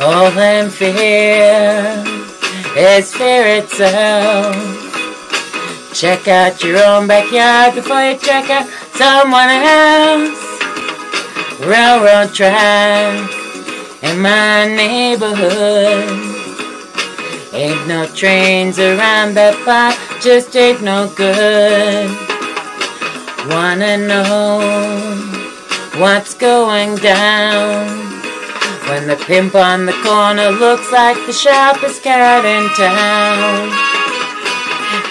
All in fear is fear itself. Check out your own backyard before you check out someone else. Railroad track in my neighborhood. Ain't no trains around that far, just ain't no good. Wanna know what's going down? When the pimp on the corner looks like the sharpest cat in town.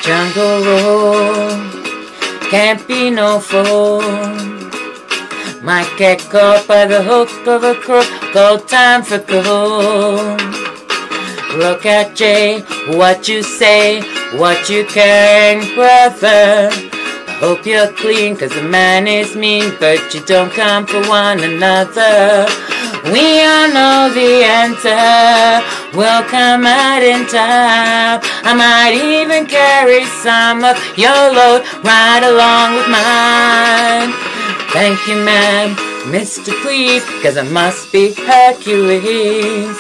Jungle Road can't be no fool. Might get caught by the hook of a crook, gold time for gold. Look at Jay, what you say, what you carrying, brother. Hope you're clean, cause a man is mean, but you don't come for one another. We all know the answer, we'll come out in time. I might even carry some of your load right along with mine. Thank you, ma'am, Mr. Please, cause I must be Hercules.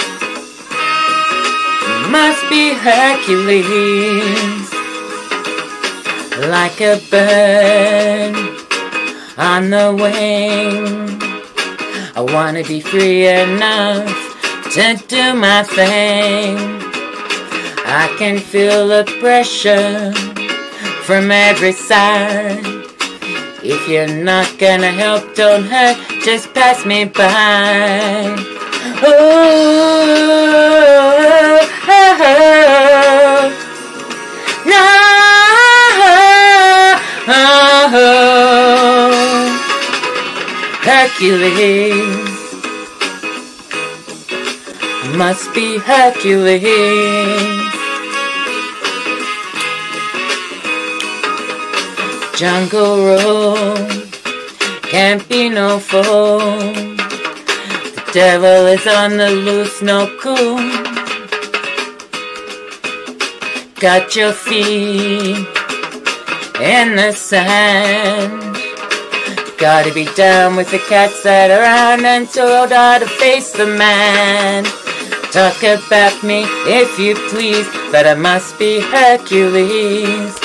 Must be Hercules. Like a bird on the wing. I wanna be free enough to do my thing. I can feel the pressure from every side. If you're not gonna help, don't hurt, just pass me by. Ooh, oh, oh, Hercules must be Hercules. Jungle Road can't be no fool. The devil is on the loose, no cool. Got your feet in the sand. Gotta be down with the cats that are around until I'll die to face the man. Talk about me if you please, but I must be Hercules.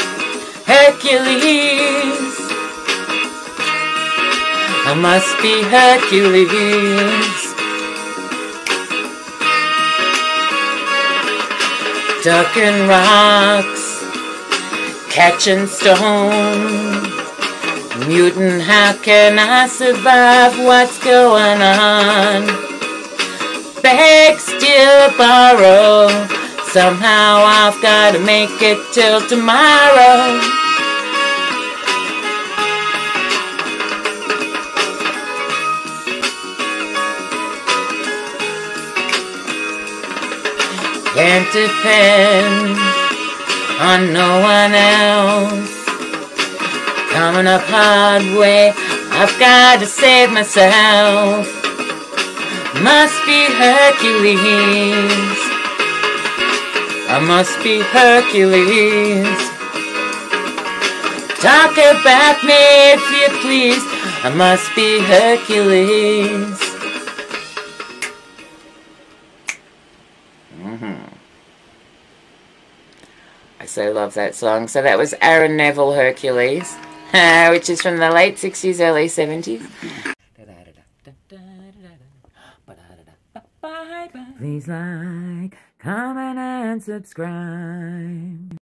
Hercules. I must be Hercules. Ducking rocks, catching stones. Mutant, how can I survive? What's going on? Beg, steal, borrow. Somehow I've gotta make it till tomorrow. Can't depend on no one else. Coming up hard way, I've got to save myself. Must be Hercules. I must be Hercules. Talk about me if you please. I must be Hercules. Mm-hmm. I so love that song. So that was Aaron Neville Hercules, which is from the late 60s, early 70s. Please like, comment, and subscribe.